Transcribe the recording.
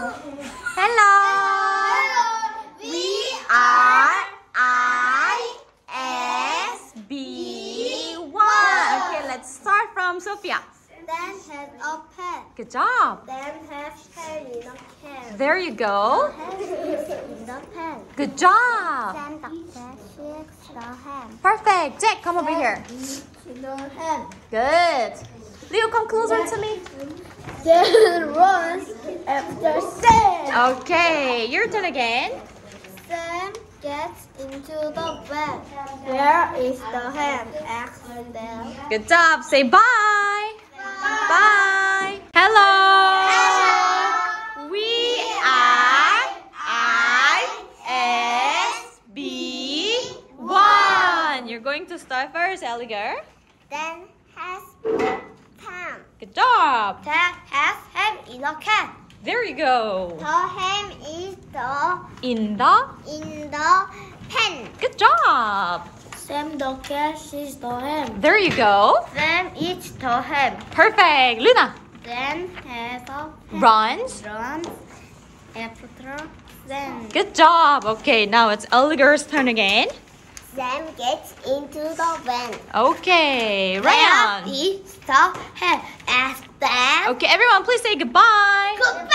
Hello. We R I S B one. Okay, let's start from Sophia. Then have a pen. Good job. Then have pen in the pen. There you go. In the pen. Good job. Then the the hand. Perfect. Jack, come over here. The hand. Good. Leo, come closer to me. Then runs. Okay, your turn again. Sam gets into the bed. Where is the ham? Asks them. Good job. Say bye. Bye. Hello. We are I S B one. You're going to start first, Eliger. Then has Pam. Good job. That has ham in the can. There you go. The ham is the In the. in the pen. Good job. Sam the cat sees the ham. There you go. Sam eats the ham. Perfect. Luna Then has a runs. runs after Sam. Good job. Okay, now it's Eliger's turn again. Sam gets into the van. Okay, Where Ryan. is the ham? Okay, everyone, please say goodbye. Goodbye.